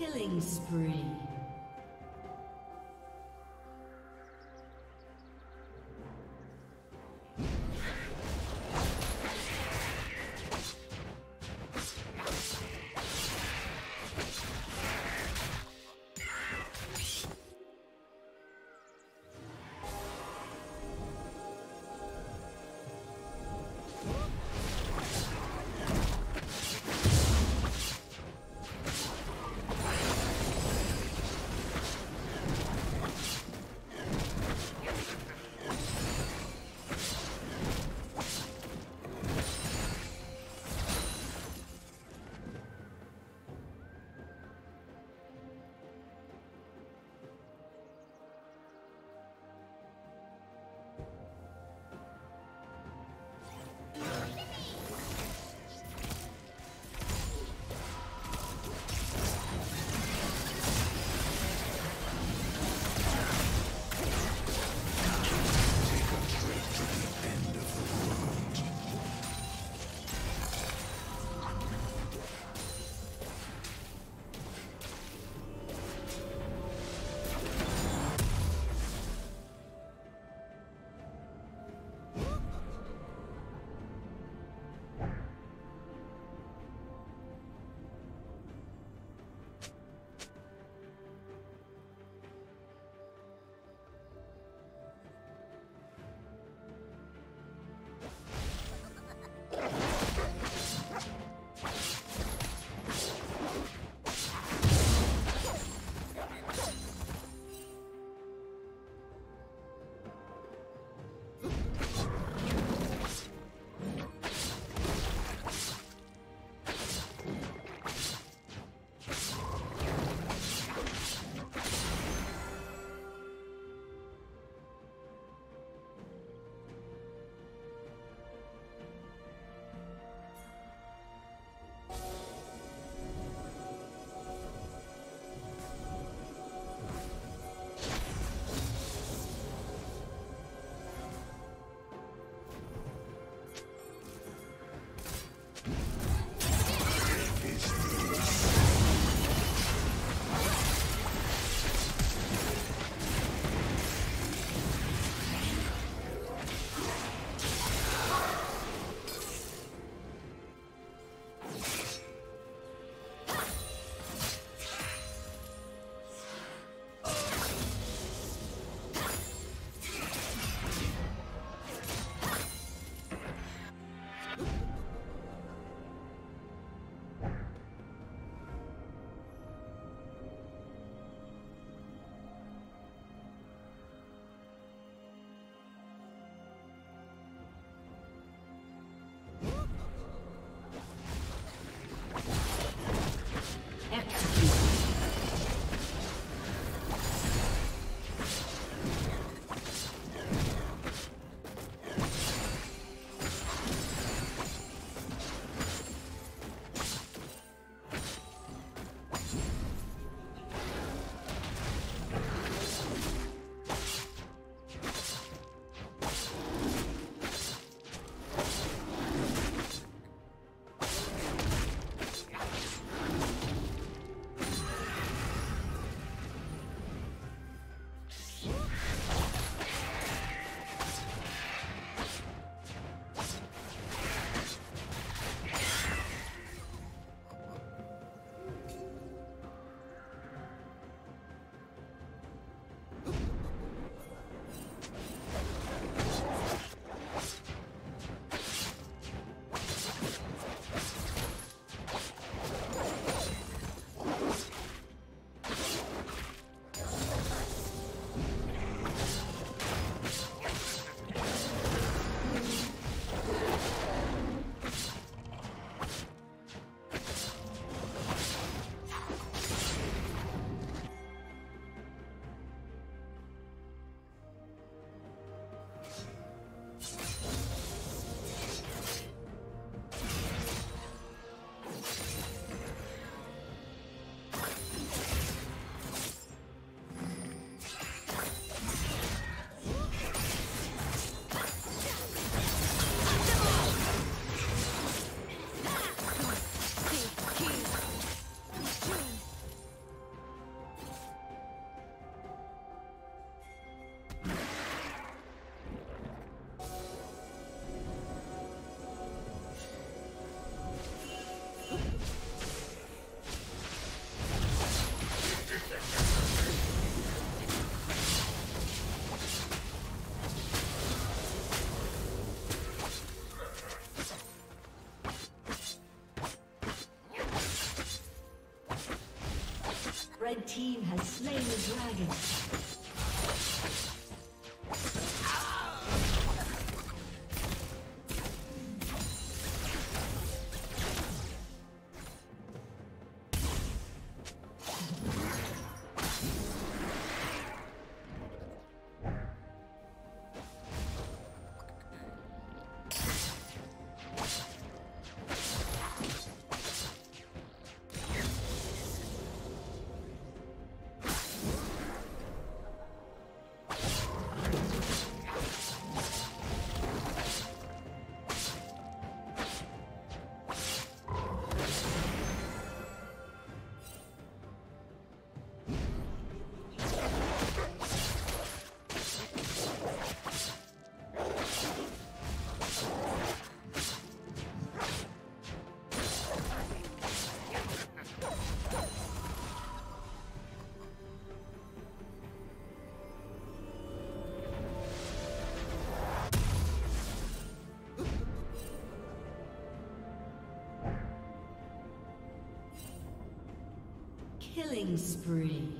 Killing spree. Killing spree.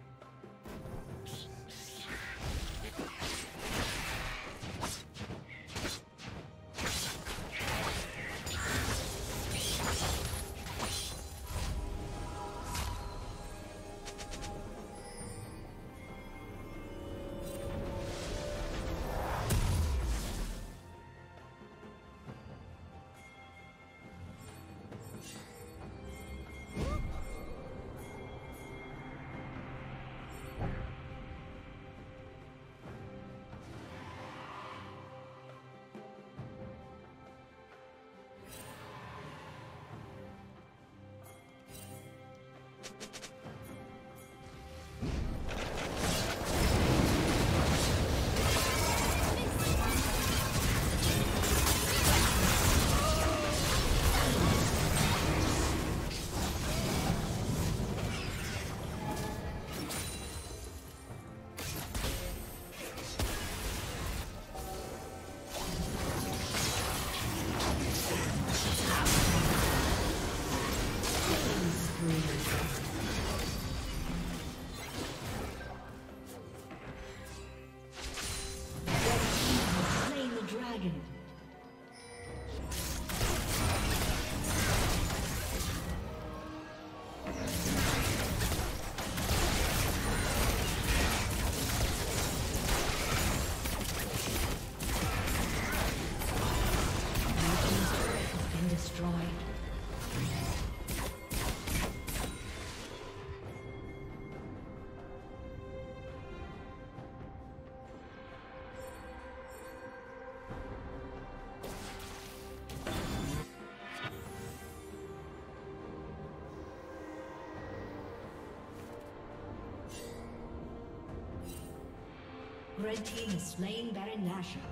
Red team has slain Baron Nashor.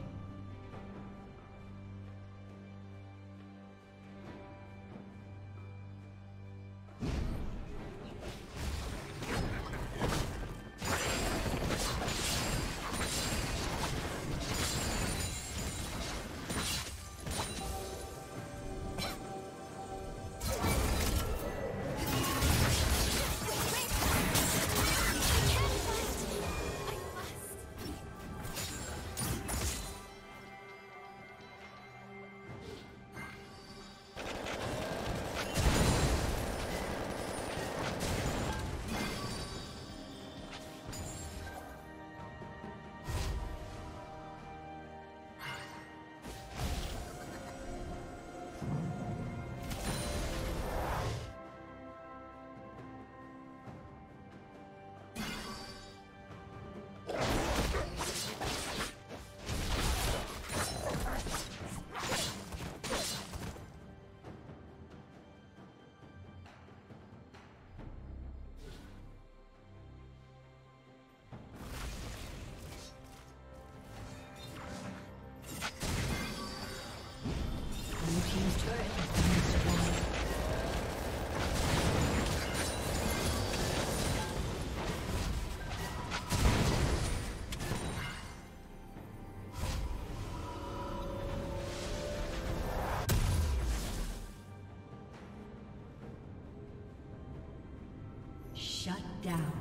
Shut down.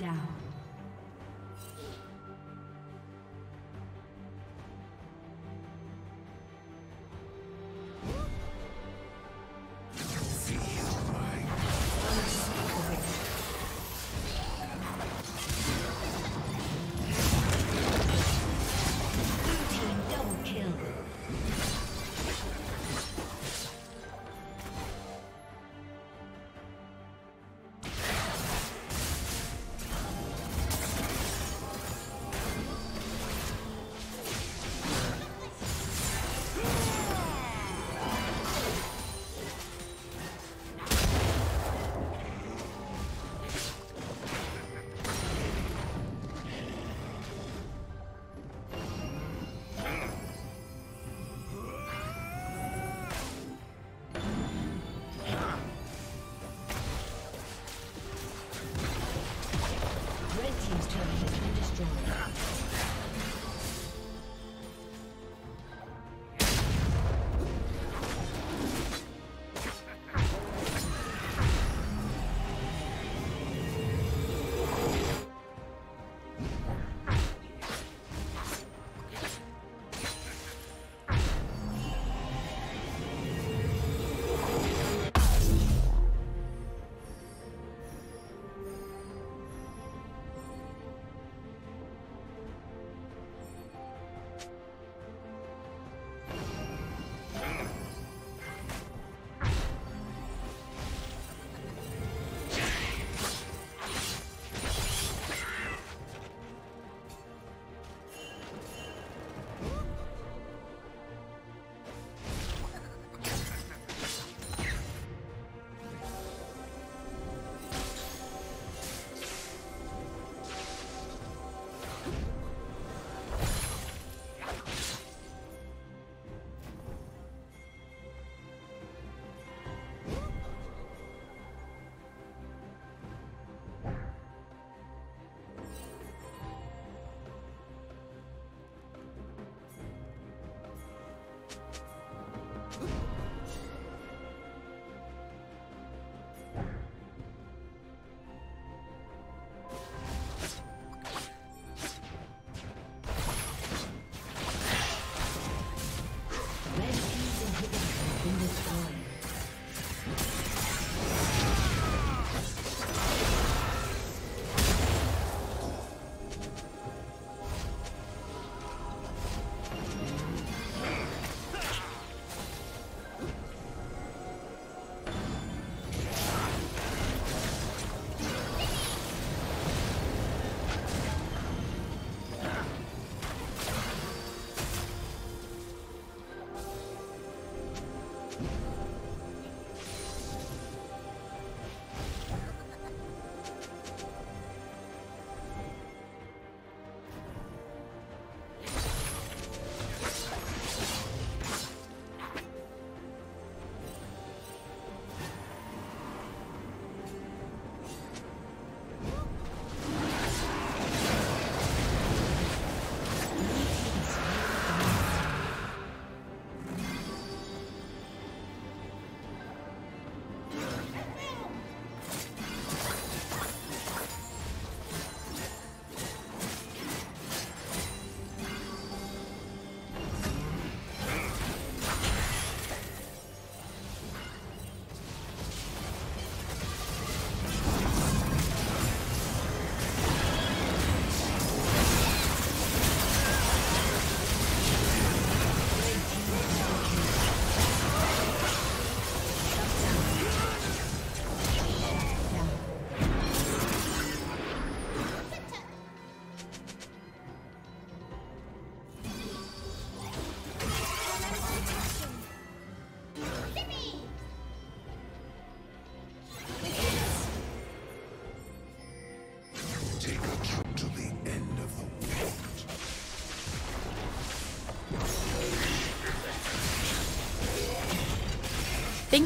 Down.